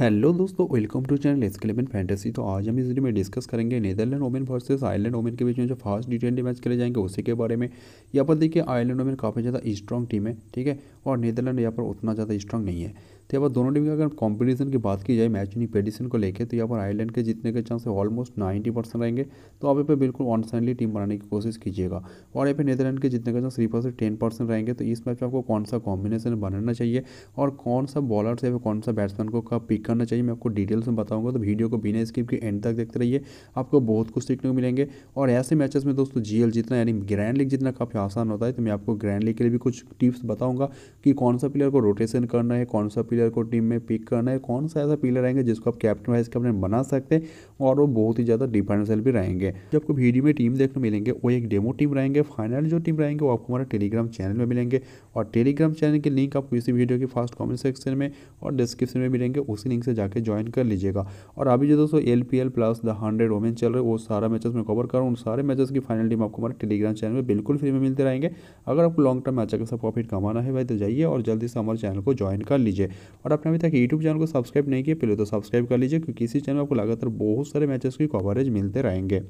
Hello दोस्तों welcome to channel S eleven fantasy तो आज हम इस वीडियो में डिस्कस करेंगे Netherland women versus Ireland women के बीच में जो फास्ट डी ट्वेंटी मैच खेले जाएँगे, उसी के बारे में। यहाँ पर देखिए आयरलैंड ओमेन काफ़ी ज़्यादा स्ट्रॉन्ग टीम है, ठीक है? और नीदरलैंड यहाँ पर उतना ज़्यादा स्ट्रॉन्ग नहीं है। तो यहाँ पर दोनों टीम की अगर कॉम्पिटिशन की बात की जाए मैच विनिंग पेडिशन को लेकर तो यहाँ पर आयरलैंड के जीतने के चांस ऑलमोस्ट नाइन्टी परसेंट रहेंगे। तो आप यहाँ पे बिल्कुल ऑन साइडली टीम बनाने की कोशिश कीजिएगा। और यहाँ पर नीदरलैंड के जीतने के chance three percent ten percent रहेंगे। तो इस मैच में आपको कौन सा कॉम्बिनेशन बनाना चाहिए और कौन सा बॉलर से कौन सा बैट्समैन को कब पिक करना चाहिए, मैं आपको डिटेल्स में बताऊँगा। तो वीडियो को बिना स्किप के एंड तक देखते रहिए। आपको बहुत कुछ सीखने को मिलेंगे। और ऐसे मैचेस में दोस्तों जीएल जीतना यानी ग्रैंड लीग जीतना काफ़ी आसान होता है। तो मैं आपको ग्रैंड लीग के लिए भी कुछ टिप्स बताऊँगा कि कौन सा प्लेयर को रोटेशन करना है, कौन सा प्लेयर को टीम में पिक करना है। कौन सा ऐसा प्लेयर रहेंगे जिसको आप कैप्टन वाइस कैप्टन बना सकते हैं और वो बहुत ही ज़्यादा डिफरेंशियल भी रहेंगे। जो आपको वीडियो में टीम देखने मिलेंगे, वो एक डेमो टीम रहेंगे फाइनल जो टीम रहेंगे, वो आपको हमारे टेलीग्राम चैनल में मिलेंगे। और टेलीग्राम चैनल की लिंक आपको इसी वीडियो की फ़र्स्ट कॉमेंट सेक्शन में और डिस्क्रिप्शन में भी मिलेंगे उसी लिंक से जाकर ज्वाइन कर लीजिएगा। और अभी जो दोस्तों L P L plus the hundred women चल रहे वो सारा मैचेस में कवर करूँ उन सारे मैचेस की फाइनल टीम आपको हमारे टेलीग्राम चैनल में बिल्कुल फ्री में मिलते रहेंगे। अगर आपको लॉन्ग टर्म मैच का प्रॉफिट कमाना है भाई तो जाइए और जल्दी से हमारे चैनल को ज्वाइन कर लीजिए। और आपने अभी तक यूट्यूब चैनल को सब्सक्राइब नहीं किया, पहले तो सब्सक्राइब कर लीजिए, क्योंकि इसी चैनल में आपको लगातार बहुत सारे मैचेस की कवरेज मिलते रहेंगे।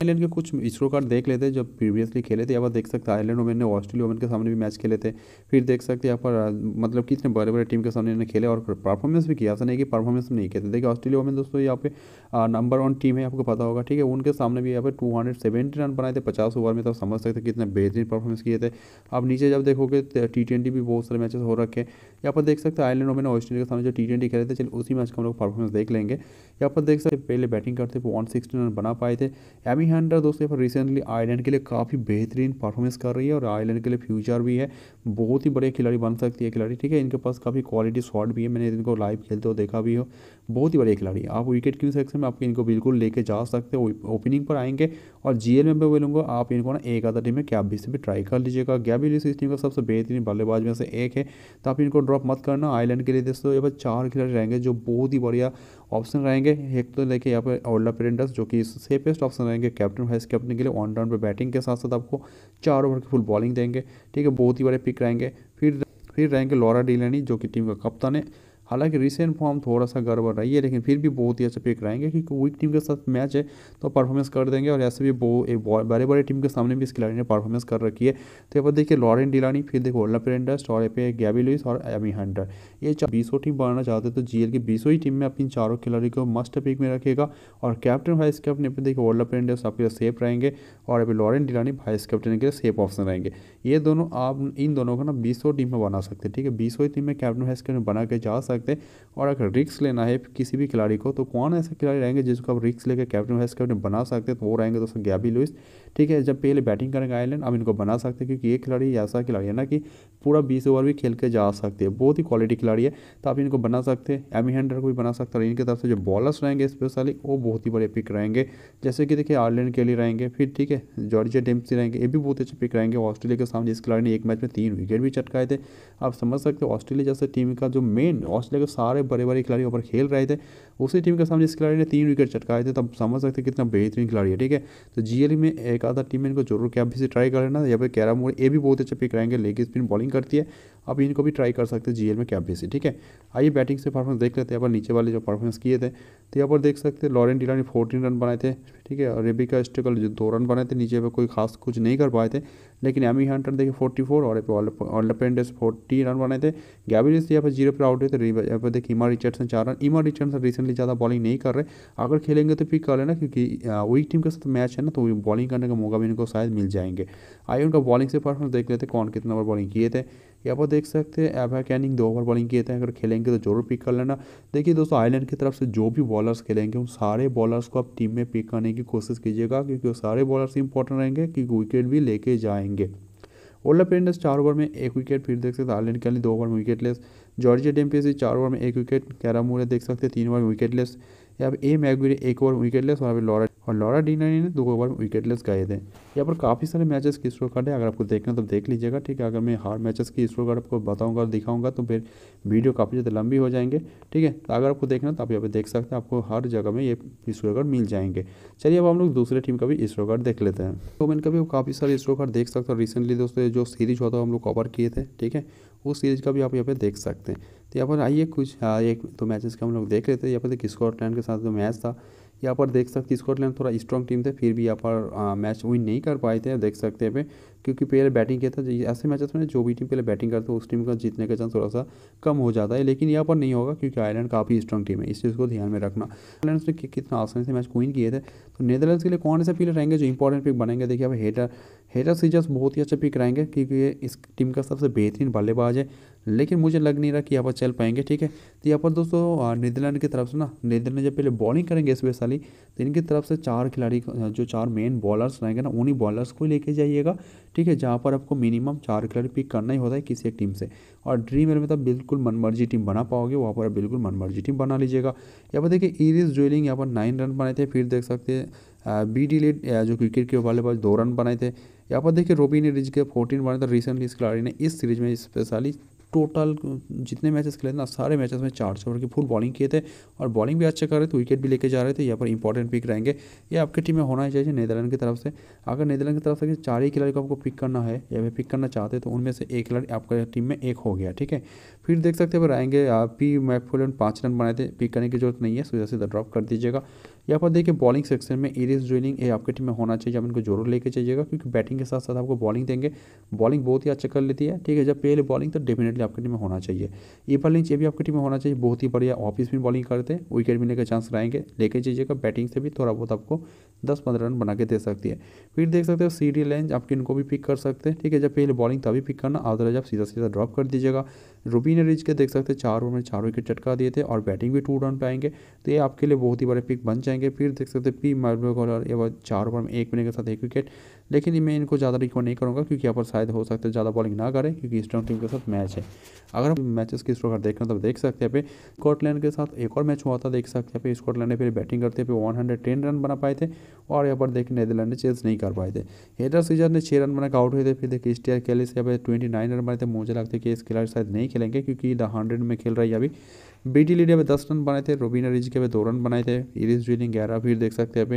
आयरलैंड के कुछ इसरो कार्ड देख लेते, जब प्रीवियसली खेले थे यहाँ पर देख सकते हैं आयरलैंड वोमेन ने ऑस्ट्रेलिया वोमेन के सामने भी मैच खेले थे। फिर देख सकते यहाँ पर मतलब कितने बड़े बड़े टीम के सामने इन्होंने खेले, और परफॉर्मेंस भी किया। ऐसा नहीं कि परफॉर्मेंस नहीं थे देखिए ऑस्ट्रेलिया वोमेन दोस्तों, यहाँ पे नंबर वन टीम है, आपको पता होगा, ठीक है? उनके सामने भी यहाँ पे टू रन बनाए थे, पचास ओवर में तो समझ सकते कितने बेहतरीन परफॉर्मेंस किए थे। अब नीचे जब देखोगे टी ट्वेंटी भी बहुत सारे मैचेस हो रखे यहाँ पर देख सकते हैं आयरलैंड वोमेन ऑस्ट्रेलिया के सामने जो टी ट्वेंटी खेले थे, चलिए, उसी मैच का हम लोग परफॉर्मेंस देख लेंगे। यहाँ पर देख सकते पहले बैटिंग करते वन सिक्सटी रन बना पाए थे। एमी हंडर दोस्तों, यहाँ पर रिसेंटली आयरलैंड के लिए काफ़ी बेहतरीन परफॉर्मेंस कर रही है और आयरलैंड के लिए फ्यूचर भी है। बहुत ही बड़े खिलाड़ी बन सकती है खिलाड़ी, ठीक है? इनके पास काफ़ी क्वालिटी शॉट भी है। मैंने इनको लाइव खेलते हुए देखा भी हो। बहुत ही बड़े खिलाड़ी आप विकेट की सेक्शन में आप इनको बिल्कुल लेके जा सकते हो। ओपनिंग पर आएँगे और जीएल में मैं बोलूँगा आप इनको ना एक आधा टीम में कैब भी से भी ट्राई कर लीजिएगा। गैबी लिस इस टीम का सबसे बेहतरीन बल्लेबाज में से एक है। तो आप इनको ड्रॉप मत करना आइलैंड के लिए। दोस्तों, यहाँ पर चार खिलाड़ी रहेंगे जो बहुत ही बढ़िया ऑप्शन रहेंगे। एक तो देखिए यहाँ पर ओल्डा पेरेंडस जो कि सेफेस्ट ऑप्शन रहेंगे। कैप्टन वाइस कैप्टन के लिए ऑन डाउन पर बैटिंग के साथ साथ आपको चार ओवर की फुल बॉलिंग देंगे। ठीक है, बहुत ही बड़े पिक रहेंगे। फिर फिर रहेंगे लॉरा डीलानी, जो कि टीम का कप्तान है। हालाँकि रिसेंट फॉर्म थोड़ा सा गड़बड़ रही है, लेकिन फिर भी बहुत ही अच्छा पिक रहेंगे क्योंकि वीक टीम के साथ मैच है तो परफॉर्मेंस कर देंगे और ऐसे भी बड़े बड़े टीम के सामने भी इस खिलाड़ी ने परफॉर्मेंस कर रखी है। तो यहाँ पर देखिए लॉरेन डिलानी फिर देखो ओल्ला पेरेंडस्ट और पे गैबी लुइस और एमी हंटर ये बीसों टीम बनाना चाहते तो जीएल की बीसों ही टीम में अपनी चारों खिलाड़ी को मस्ट पिक में रखेगा। और कैप्टन वाइस कैप्टन पे देखिए ओल्ला पेरेंडस्ट आपके लिए सेफ़ रहेंगे, और अभी लॉरेन डिलानी वाइस कैप्टन के लिए सेफ़ ऑप्शन रहेंगे। ये दोनों आप, इन दोनों को ना बीसों टीम में बना सकते हैं, ठीक है? बीसों टीम में कैप्टन वाइस कैप्टन बना के जा सकते और अगर रिक्स लेना है किसी भी खिलाड़ी को तो कौन ऐसे खिलाड़ी रहेंगे जिसको आप रिक्स लेकर कैप्टन वाइस कैप्टन बना सकते हैं? तो वो रहेंगे दोस्तों गैबी लुइस ठीक है, जब पहले बैटिंग करेंगे आयरलैंड अब इनको बना सकते हैं, क्योंकि ये खिलाड़ी ऐसा खिलाड़ी है ना कि पूरा बीस ओवर भी खेल के जा सकते हैं। बहुत ही क्वालिटी खिलाड़ी है तो आप इनको बना सकते हैं। एमी हैंडर को भी बना सकते हैं, और इनकी तरफ़ से जो बॉलर्स रहेंगे स्पेशली वो बहुत ही बड़े पिक रहेंगे। जैसे कि देखिए आयरलैंड के लिए रहेंगे, फिर ठीक है जॉर्जिया डेम्सी रहेंगे, ये भी बहुत अच्छे पिक रहेंगे ऑस्ट्रेलिया के सामने। इस खिलाड़ी ने एक मैच में तीन विकेट भी चटकाए थे। आप समझ सकते हो ऑस्ट्रेलिया जैसे टीम का जो मेन ऑस्ट्रेलिया के सारे बड़े बड़े खिलाड़ी ऊपर खेल रहे थे। उसी टीम के सामने इस खिलाड़ी ने तीन विकेट चटकाए थे तब समझ सकते कितना बेहतरीन खिलाड़ी है, ठीक है? तो जीएल में एक आधा टीम इनको ज़रूर कैप भी से ट्राई कर लेना। या फिर कैरम मोड ये भी बहुत अच्छा पिक रहेंगे लेग स्पिन बॉलिंग करती है। आप इनको भी ट्राई कर सकते हैं जीएल में कैप भी से ठीक है? आइए बैटिंग से परफॉर्मेंस देख लेते हैं यहाँ पर नीचे वाले जो परफॉर्मेंस किए थे तो यहाँ पर देख सकते हैं लॉरेन डिला ने फोर्टीन रन बनाए थे, ठीक है? रेबिका स्टेकल जो दो रन बनाए थे, नीचे पर कोई खास कुछ नहीं कर पाए थे, लेकिन एमी हंटर देखिए फोर्टी फोर और ऑलपेंडेस फोर्टी रन बनाए थे। गैबिलिस यहाँ पर ज़ीरो पर आउट हुए थे यहाँ पर देखिए इमा रिचर्डसन चार रन इमा रिचर्डसन रिसेंटली ज़्यादा बॉलिंग नहीं कर रहे। अगर खेलेंगे तो पिक कर लेना, क्योंकि वीक टीम के साथ मैच है ना तो बॉलिंग करने का मौका भी इनको शायद मिल जाएँगे। आइए उनका बॉलिंग से परफॉर्मेंस देख लेते कौन कितना ओवर बॉलिंग किए थे। यहाँ पर देख सकते हैं एवा कैनिंग दो ओवर बॉलिंग किए थे, अगर खेलेंगे तो ज़रूर पिक कर लेना। देखिए दोस्तों आइलैंड की तरफ़ से जो भी बॉलर्स खेलेंगे, उन सारे बॉलर्स को आप टीम में पिक करने की कोशिश कीजिएगा, क्योंकि वो सारे बॉलर्स इंपॉर्टेंट रहेंगे, क्योंकि विकेट भी लेके जाएँगे। ओल्डर पेंडस चार ओवर में एक विकेट फिर देख सकते आयरलैंड के लिए दो ओवर में विकेट लेस जॉर्जिया डेम्पेसी चार ओवर में एक विकेट कैरामूरे देख सकते हैं, तीन ओवर में विकेट लेस या ए मैगविरी एक ओवर विकेट लेस और लॉरा और लॉरा डीनरी ने दो ओवर में विकेटलेस गए थे। यहाँ पर काफ़ी सारे मैचेस की स्ट्रो कार्ड है अगर आपको देखना तो देख लीजिएगा, ठीक है? अगर मैं हर मैचेस की स्ट्रो कार्ड आपको बताऊँगा और दिखाऊँगा तो फिर वीडियो काफ़ी ज़्यादा लंबी हो जाएँगे, ठीक है? तो अगर आपको देखना तो आप यहाँ पर देख सकते हैं, आपको हर जगह में ये स्ट्रो कार्ड मिल जाएँगे। चलिए, अब हम लोग दूसरे टीम का भी स्ट्रो कार्ड देख लेते हैं। तो मैंने कभी काफ़ी सारे स्ट्रो कार्ड देख सकते हैं रिसेंटली दोस्तों जो सीरीज़ होता है हम लोग कवर किए थे, ठीक है? उस सीरीज़ का भी आप यहाँ पे देख सकते हैं। तो यहाँ पर आइए कुछ एक दो मैचेस का हम लोग देख लेते हैं। यहाँ पर स्कॉटलैंड के साथ जो मैच था यहाँ पर देख सकते स्कॉटलैंड थोड़ा स्ट्रॉन्ग टीम थे, फिर भी यहाँ पर मैच विन नहीं कर पाए थे, देख सकते हैं क्योंकि पहले बैटिंग किया था ऐसे मैचेस में जो भी टीम पहले बैटिंग करते हैं, उस टीम का जीतने का चांस थोड़ा सा कम हो जाता है, लेकिन यहाँ पर नहीं होगा क्योंकि आयरलैंड काफ़ी स्ट्रॉन्ग टीम है, इस चीज़ को ध्यान में रखना। आयरलैंड ने कितना आसानी से मैच विन किए थे। तो नेदरलैंड्स के लिए कौन से प्लेयर रहेंगे जो इंपॉर्टेंट पिक बनेंगे? देखिए, अब हेटर हेटर सीजर्स बहुत ही अच्छा पिक रहेंगे, क्योंकि ये इस टीम का सबसे बेहतरीन बल्लेबाज है। लेकिन मुझे लग नहीं रहा कि यहाँ पर चल पाएँगे, ठीक है? तो यहाँ पर दोस्तों नीदरलैंड की तरफ़ से ना नीदरलैंड जब पहले बॉलिंग करेंगे इस स्पेशली तो इनकी तरफ़ से चार खिलाड़ी, जो चार मेन बॉलर्स रहेंगे ना, उन्हीं बॉलर्स को लेके जाइएगा। ठीक है, जहाँ पर आपको मिनिमम चार खिलाड़ी पिक करना ही होता है किसी एक टीम से। और ड्रीम एलेवन में तो बिल्कुल मनमर्जी टीम बना पाओगे, वहाँ पर बिल्कुल मनमर्जी टीम बना लीजिएगा। यहाँ पर देखिए इरिस ज्वेलिंग यहाँ पर नाइन रन बनाए थे, फिर देख सकते हैं बी डी लेट जो क्रिकेट के बल्लेबाज दो रन बनाए थे। यहाँ पर देखिए रोबी ने रिज के फोर्टीन बनाए थे रिसेंटली इस खिलाड़ी ने इस सीरीज़ में स्पेशली टोटल जितने मैचेस खेले थे ना, सारे मैचेस में चार सौ की फुल बॉलिंग किए थे और बॉलिंग भी अच्छा कर रहे थे विकेट भी लेके जा रहे थे, यहाँ पर इंपॉर्टेंट पिक रहेंगे। ये आपकी टीम में होना चाहिए नीदरलैंड की तरफ़ से। अगर नीदरलैंड की तरफ़ से चार ही खिलाड़ी को आपको पिक करना है या फिर पिक करना चाहते हैं तो उनमें से एक खिलाड़ी आपका टीम में एक हो गया, ठीक है? फिर देख सकते हैं आएँगे पी मैकफोलन पाँच रन बनाए थे पिक करने की ज़रूरत नहीं है सीधा सीधा ड्रॉप कर दीजिएगा। यहाँ पर देखिए बॉलिंग सेक्शन में इरिस ज्वाइनिंग ये आपके टीम में होना चाहिए आप इनको ज़रूर लेके चाहिएगा क्योंकि बैटिंग के साथ साथ आपको बॉलिंग देंगे। बॉलिंग बहुत ही अच्छा कर लेती है, ठीक है? जब पहले बॉलिंग तो डेफिनेटली आपकी टीम में होना चाहिए। ये बॉलिंग ये भी आपकी टीम में होना चाहिए, बहुत ही बढ़िया ऑफ़िस में बॉलिंग करते हैं, विकेट मिलने का चांस रहेंगे, लेके चाहिएगा बैटिंग से भी थोड़ा बहुत आपको दस पंद्रह रन बना के दे सकती है। फिर देख सकते हो सी डी लेंज आप इनको भी पिक कर सकते हैं, ठीक है? जब पहले बॉलिंग तभी पिक करना, अदरवाइज़ आप सीधा सीधा ड्रॉप कर दीजिएगा। रूबीन रिज के देख सकते हैं, चार ओवर में चार विकेट चटका दिए थे और बैटिंग भी टू रन पे आएँगे तो ये आपके लिए बहुत ही बड़े पिक बन जाएँगे। फिर देख सकते हैं, पी मार्बल ये चार ओवर में एक मिनट के साथ एक विकेट लेकिन मैं इनको ज़्यादा रिकमेंड नहीं करूँगा, क्योंकि यहाँ पर शायद हो सकता है ज़्यादा बॉलिंग ना करें, क्योंकि स्ट्रॉन्ग टीम के साथ मैच है। अगर हम मैचेस की स्ट्रोकर देख रहे तो देख सकते हैं पे स्कॉटलैंड के साथ एक और मैच हुआ था, देख सकते हैं पे स्कॉटलैंड ने फिर बैटिंग करते पे वन हंड्रेड टेन रन बना पाए थे, और यहाँ पर देखिए नेदरलैंड ने चेज नहीं कर पाए थे। हेडर सीजर ने छः रन बना के आउट हुए थे, फिर देखिए स्टेयर कैलिस यहाँ पे ट्वेंटी नाइन रन बनाए थे। मुझे लगता है कि इस खिलाड़ी शायद नहीं खेलेंगे, क्योंकि द हंड्रेड में खेल रही है अभी। बीटी लीडिया में दस रन बनाए थे रोबीना रिज के पे दो रन बनाए थे इरिस ड्रीलिंग ग्यारह, फिर देख सकते हैं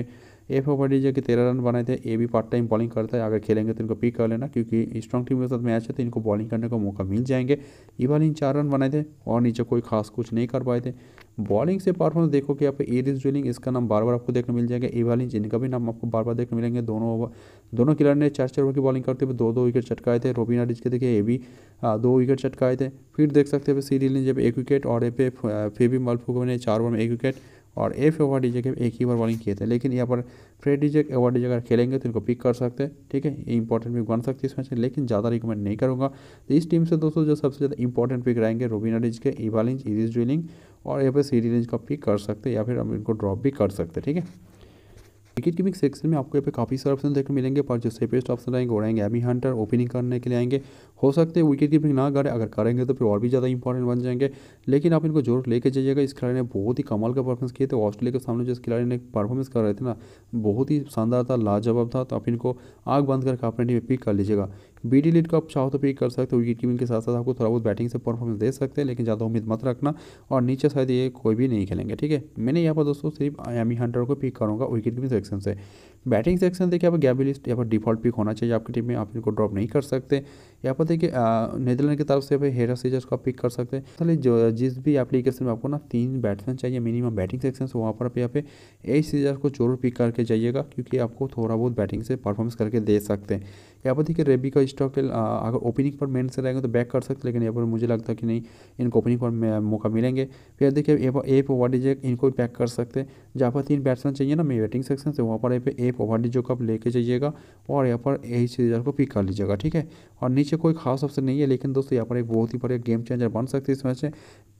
एफ़ ओवरडीजे के तेरह रन बनाए थे ये भी पार्ट टाइम बॉलिंग करता है, अगर खेलेंगे तो इनको पिक कर लेना, क्योंकि स्ट्रॉन्ग टीम के साथ मैच है तो इनको बॉलिंग करने का मौका मिल जाएँगे। इवालिन चार रन बनाए थे और नीचे कोई खास कुछ नहीं कर पाए थे। बॉलिंग से परफॉर्मेंस देखो कि यहाँ पे एरिस ज्वेलिंग इसका नाम बार बार आपको देखने मिल जाएगा। इवालिन जिनका भी नाम आपको बार बार देखने मिलेंगे, दोनों ओवर दोनों खिलाड़ी ने चार चार ओवर की बॉलिंग करते हुए दो दो विकेट चटकाए थे। रोबिना रिज के देखिए ये भी दो विकेट चटकाए थे। फिर देख सकते हैं सीरीज़ ने जब एक विकेट और ए पे फेबी मलफुको ने चार ओवर में एक विकेट और एफ़ ओवर डी के एक ही बार बॉलिंग किए थे। लेकिन यहाँ पर फ्रेड डीजे ओवर डी अगर खेलेंगे तो इनको पिक कर सकते हैं, ठीक है? ये इंपॉर्टेंट पिक बन सकती है इस मैच में, लेकिन ज़्यादा रिकमेंड नहीं करूँगा। तो इस टीम से दोस्तों जो सबसे ज़्यादा इंपॉर्टेंट पिक रहेंगे रोबिना डिज के ई बॉलिंग इरिस ड्रिलिंग और यहाँ पर सीरी रेंज का पिक कर सकते हैं या फिर हम इनको ड्रॉप भी कर सकते हैं, ठीक है? विकेट कीपिंग सेक्शन में आपको यहाँ पे काफ़ी सारे ऑप्शन देखने मिलेंगे। पर जो सेफेस्ट ऑप्शन रहेंगे वो रहेंगे एमी हंटर ओपनिंग करने के लिए आएँगे। हो सकते हैं विकेट कीपिंग ना करें, अगर करेंगे तो फिर और भी ज़्यादा इंपॉर्टेंट बन जाएँगे। लेकिन आप इनको ज़रूर लेके जाइएगा। इस खिलाड़ी ने बहुत ही कमाल का परफॉर्मेंस किए थे। ऑस्ट्रेलिया के सामने जिस खिलाड़ी ने परफॉर्मेंस कर रहे थे ना, बहुत ही शानदार था, लाजवाब था। तो आप इनको आग बंद करके अपने टीम में पिक कर लीजिएगा। बी डी लीड को आप चाहो तो पिक कर सकते हो विकेट कीपिंग के साथ साथ आपको थोड़ा बहुत बैटिंग से परफॉर्मेंस दे सकते हैं, लेकिन ज़्यादा उम्मीद मत रखना। और नीचे शायद ये कोई भी नहीं खेलेंगे, ठीक है? मैंने यहाँ पर दोस्तों सिर्फ़ एमी हंटर को पिक करूँगा विकेट कीपिंग सेक्शन से। बैटिंग सेक्शन देखिए, यहाँ पर गैबी लिस्ट यहाँ पर डिफ़ॉल्ट पिक होना चाहिए आपकी टीम में, आप इनको ड्रॉप नहीं कर सकते। यहाँ पर देखिए नीदरलैंड की तरफ़ से भाई हेरा सीजर्स को आप पिक कर सकते हैं। चलिए जो, जिस भी एप्लीकेशन में आपको ना तीन बैट्समैन चाहिए मिनिमम बैटिंग सेक्शन से वहाँ पर आप यहाँ पे एच सीजर को ज़रूर पिक करके जाइएगा, क्योंकि आपको थोड़ा बहुत बैटिंग से परफॉर्मेंस करके दे सकते हैं। यहाँ पर देखिए, रेबी का स्टॉक अगर ओपनिंग पर मेन से रहेंगे तो बैक कर सकते लेकिन यहाँ पर मुझे लगता है कि नहीं, इनको ओपनिंग पर मौका मिलेंगे। फिर देखिए ए पे ओवर डीजे इनको भी पैक कर सकते हैं। जहाँ पर तीन बैट्समैन चाहिए ना मेरी बैटिंग सेक्शन से, वहाँ पर ए ओवर डीजे को आप लेके जाइएगा और यहाँ पर एच सीजर को पिक कर लीजिएगा, ठीक है? और नीचे कोई खास ऑप्शन नहीं है, लेकिन दोस्तों यहाँ पर एक बहुत ही बड़ा गेम चेंजर बन सकती है इस मैच में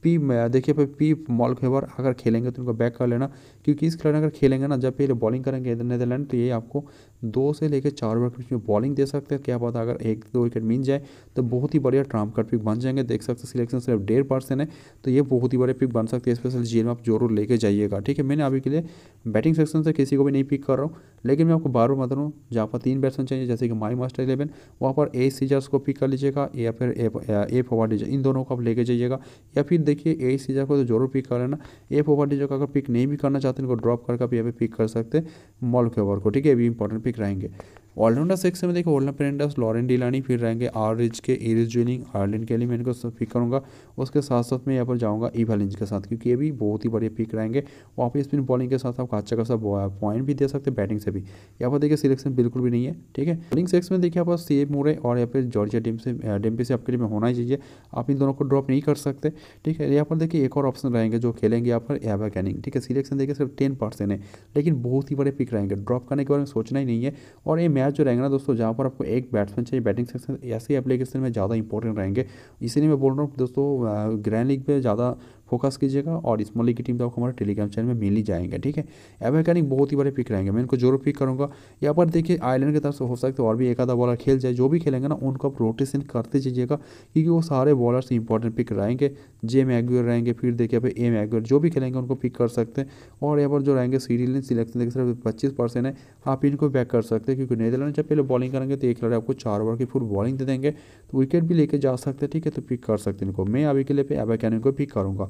पी देखिए भाई पी मॉल फेवर अगर खेलेंगे तो उनको बैक कर लेना, क्योंकि इस खिलाड़ी अगर खेलेंगे ना, जब पहले बॉलिंग करेंगे नेदरलैंड तो ये आपको दो से लेकर चार ओवर के बीच में बॉलिंग दे सकते हैं। क्या बात अगर एक दो विकेट मिल जाए तो बहुत ही बढ़िया ट्राम कट पिक बन जाएँगे। देख सकते हैं सिलेक्शन सिर्फ़ डेढ़ परसेंट है तो ये बहुत ही बड़े पिक बन सकते हैं स्पेशल जेल में आप ज़रूर लेके जाइएगा, ठीक है? मैंने अभी के लिए बैटिंग सेक्शन से किसी को भी नहीं पिक कर रहा हूँ। लेकिन मैं आपको बार बार बता रहा हूँ, जहाँ पर तीन बैट्समैन चाहिए, जैसे कि माई मास्टर इलेवन वहाँ पर ए सीजर्स को पिक कर लीजिएगा, या फिर ए फोवार्ड इन दोनों को आप लेके जाइएगा। या फिर देखिए ए सीजर को तो ज़रूर पिक कर लेना। ए फोवार्ड को अगर पिक नहीं भी करना चाहते इनको ड्रॉप करके आप यहाँ पे पिक कर सकते मॉल के ओवर को, ठीक है? ये भी इंपॉर्टेंट पिक रहेंगे। ऑलराउंडर सेक्शन में देखिए ओल्डन पेरेंडस लॉरेन डिलानी फिर रहेंगे आर रिज के इरिस ज्वेलिंग आर्लिन के लिए मैं इनको पिक करूँगा। उसके साथ साथ मैं यहाँ पर जाऊँगा ईवालिंज के साथ, क्योंकि ये भी बहुत ही बढ़िया पिक रहेंगे। वहाँ पर स्पिन बॉलिंग के साथ आप अच्छा खासा पॉइंट भी दे सकते हैं बैटिंग से भी। यहाँ पर देखिए सिलेक्शन बिल्कुल भी नहीं है, ठीक है? बॉलिंग सेक्शन में देखिए आप सी एम मोरे और यहाँ पर जॉर्जिया डिम से डिम्पी से आपके लिए होना ही चाहिए। आप इन दोनों को ड्रॉप नहीं कर सकते, ठीक है? यहाँ पर देखिए एक और ऑप्शन रहेंगे जो खेलेंगे यहाँ पर एवा कैनिंग ठीक है? सिलेक्शन देखिए सिर्फ़ टेन परसेंट है, लेकिन बहुत ही बड़े पिक रहेंगे। ड्रॉप करने के बारे में सोचना ही नहीं है। और ये मैच जो रहेंगे ना दोस्तों, जहाँ पर आपको एक बैट्समैन चाहिए बैटिंग सेक्शन ऐसे एप्लीकेशन में ज़्यादा इंपॉर्टेंट रहेंगे। इसीलिए मैं बोल रहा हूँ दोस्तों ग्रैंड लीग पे ज़्यादा फोकस कीजिएगा और स्मॉल लीग की टीम तो आपको हमारे टेलीग्राम चैनल में मिल जाएँगे, ठीक है? एवैकानिक बहुत ही बड़े पिक रहेंगे। मैं इनको ज़रूर पिक करूँगा। यहाँ पर देखिए आइलैंड की तरफ़ से हो सकता है और भी एक आधा बॉलर खेल जाए, जो भी खेलेंगे ना, उनको आप रोटेशन करते जाइएगा, क्योंकि वो सारे बॉलर्स इंपॉर्टेंट पिक रहेंगे। जे मैगुअर रहेंगे, फिर देखिए पे ए मैगुअर जो भी खेलेंगे उनको पिक कर सकते हैं। और यहाँ पर जो रहेंगे सीरियल सिलेक्शन देखिए सिर्फ़ पच्चीस परसेंट है। आप इनको बैक कर सकते हैं, क्योंकि नीदरलैंड जब पहले बॉलिंग करेंगे तो एक खिलाड़ी आपको चार ओवर की फुल बॉलिंग दे देंगे। तो विकेट भी लेके जा सकते हैं, ठीक है? तो पिक कर सकते हैं इनको। मैं अभी के लिए पे को पिक करूँगा।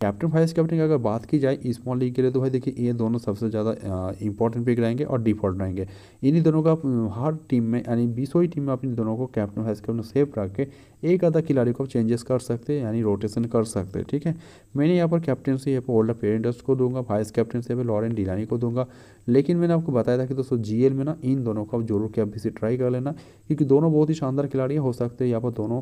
कैप्टन वाइस कैप्टन की अगर बात की जाए स्मॉल लीग के लिए तो भाई देखिए, ये दोनों सबसे ज़्यादा इंपॉर्टेंट पिक रहेंगे और डिफ़ॉल्ट रहेंगे। इन्हीं दोनों का हर टीम में, यानी बीसों ही टीम में अपनी दोनों को कैप्टन वाइस कैप्टन सेफ़ रख के एक आधा खिलाड़ी को चेंजेस कर सकते हैं, यानी रोटेशन कर सकते हैं, ठीक है? मैंने यहाँ पर कैप्टनसी यहाँ पर ओल्डर पेरेंटस को दूँगा वाइस कैप्टनसी यहाँ पर लॉरेन डिलानी को दूँगा। लेकिन मैंने आपको बताया था कि दोस्तों जीएल में ना, इन दोनों को का ज़रूर के आप ट्राई कर लेना, क्योंकि दोनों बहुत ही शानदार खिलाड़ी हो सकते हैं। यहाँ पर दोनों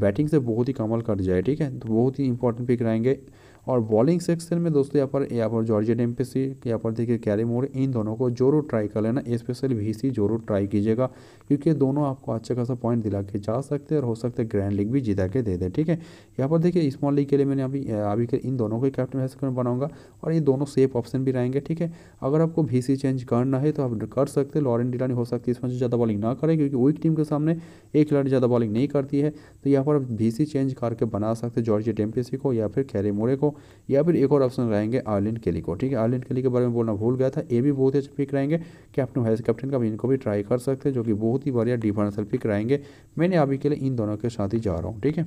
बैटिंग से बहुत ही कमाल कर जाए, ठीक है? तो बहुत ही इंपॉर्टेंट पिक रहेंगे। और बॉलिंग सेक्शन में दोस्तों यहाँ पर यहाँ पर जॉर्जिया डेम्पेसी, यहाँ पर देखिए कैरी मोर, इन दोनों को ज़रूर ट्राई कर लेना, स्पेशली वी ज़रूर ट्राई कीजिएगा, क्योंकि दोनों आपको अच्छा खासा पॉइंट दिला के जा सकते हैं और हो सकते हैं ग्रैंड लीग भी जिता के दे दे, ठीक है? यहाँ पर देखिए स्मॉल लीग के लिए मैंने अभी अभी के इन दोनों को कैप्टन हैस बनाऊँगा और ये दोनों सेफ़ ऑप्शन भी रहेंगे, ठीक है? अगर आपको वीसी चेंज करना है तो आप कर सकते हैं लॉरेन डिलानी हो सकती है इसमें ज़्यादा बॉलिंग ना करें, क्योंकि वीक टीम के सामने एक खिलाड़ी ज़्यादा बॉलिंग नहीं करती है तो यहाँ पर वी चेंज करके बना सकते जॉर्जिया टेम्पेसी को या फिर कैरी मोरे को या फिर एक और ऑप्शन रहेंगे आर्लिन केली को। ठीक है, आर्लिन केली के बारे में बोलना भूल गया था, ये भी बहुत अच्छे पिक रहेंगे कैप्टन वाइस कैप्टन का भी इनको भी ट्राई कर सकते हैं, जो कि बहुत ही बढ़िया डिफरेंशियल पिक रहेंगे। मैंने अभी के लिए इन दोनों के साथ ही जा रहा हूँ, ठीक है?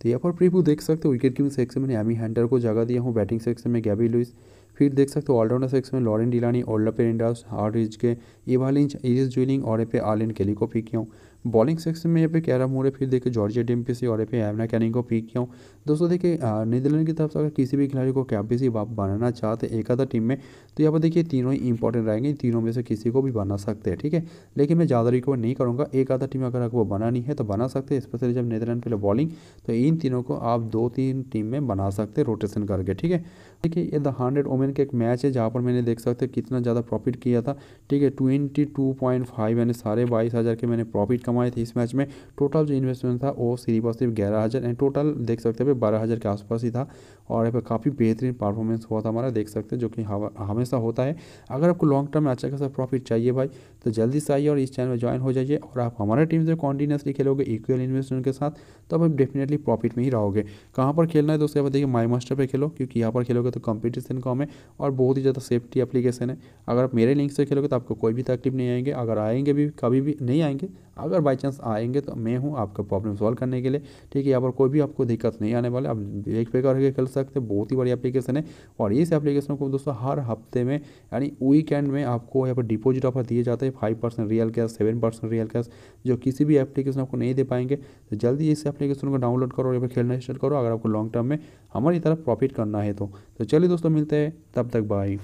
तो यहाँ पर प्रीव्यू देख सकते हो विकेट कीपिंग सेक्शन में एमी हैंडर को जगह दिया हूँ बैटिंग सेक्शन में गैबी लुइस फिर देख सकते हो ऑलराउंडर सेक्शन में लॉरेन डिलानी ओल्डा पेरेंडास हार्ड रिज के इवालिंच इरिस ज्वेलिंग और पे आलिन केली को पिक किया हूँ। बॉलिंग सेक्शन में यहाँ पे कैरम हो मोरे फिर देखिए जॉर्जिया डेम्पेसी और पे एवना कैनिंग को पिक किया हूँ। दोस्तों देखिए नीदरलैंड की तरफ़ से अगर किसी भी खिलाड़ी को कैप्टेंसी बनाना चाहते एक आधा टीम में तो यहाँ पर देखिए तीनों ही इंपॉर्टेंट रहेंगे तीनों में से किसी को भी बना सकते हैं, ठीक है? लेकिन मैं ज़्यादा रिकवर नहीं करूँगा, एक आधा टीम अगर आपको बनानी है तो बना सकते हैं स्पेशली जब नीदरलैंड पहले बॉलिंग तो इन तीनों को आप दो तीन टीम में बना सकते हैं रोटेशन करके, ठीक है? देखिए, ये द हंड्रेड ओमेन का एक मैच है, जहाँ पर मैंने देख सकते कितना ज़्यादा प्रॉफिट किया था, ठीक है? ट्वेंटी टू पॉइंट फाइव यानी साढ़े बाईस हज़ार के मैंने प्रॉफिट कमाए थे इस मैच में टोटल जो इन्वेस्टमेंट था वो सिर्फ़ और सिर्फ़ ग्यारह हज़ार एंड टोटल देख सकते बारह हज़ार के आसपास ही था और यहाँ पर काफ़ी बेहतरीन परफॉर्मेंस हुआ था हमारा, देख सकते हैं, जो कि हमेशा होता है। अगर आपको लॉन्ग टर्म में अच्छा खासा प्रॉफिट चाहिए भाई तो जल्दी से आइए और इस चैनल में ज्वाइन हो जाइए और आप हमारे टीम से कॉन्टीन्यूसली खेलोगे इक्वल इन्वेस्टमेंट के साथ तो आप डेफिनेटली प्रॉफिट में ही रहोगे। कहाँ पर खेलना है तो दोस्तों यहाँ देखिए माई मास्टर पर खेलो, क्योंकि यहाँ पर खेलोगे तो कंपटीशन कम है और बहुत ही ज़्यादा सेफ्टी एप्लीकेशन है। अगर आप मेरे लिंक से खेलोगे तो आपको कोई भी तकलीफ़ नहीं आएँगे, अगर आएँगे भी, कभी भी नहीं आएँगे अगर बाई चांस आएँगे तो मैं हूँ आपका प्रॉब्लम सॉल्व करने के लिए। ठीक है यहाँ पर कोई भी आपको दिक्कत नहीं आने वाले। आप एक पे करके खेल सकते हैं बहुत ही बड़ी एप्लीकेशन है। और इस एप्लीकेशन को दोस्तों हर हफ़्ते में यानी वीकेंड में आपको यहाँ पर डिपॉजिट ऑफ़र दिए जाते हैं five percent real cash seven percent real cash जो किसी भी एप्लीकेशन आपको नहीं दे पाएँगे। तो जल्दी इस एप्लीकेशन को डाउनलोड करो यहाँ पर खेलना स्टार्ट करो अगर आपको लॉन्ग टर्म में हमारी तरफ़ प्रॉफिट करना है तो, तो चलिए दोस्तों मिलते हैं तब तक बाय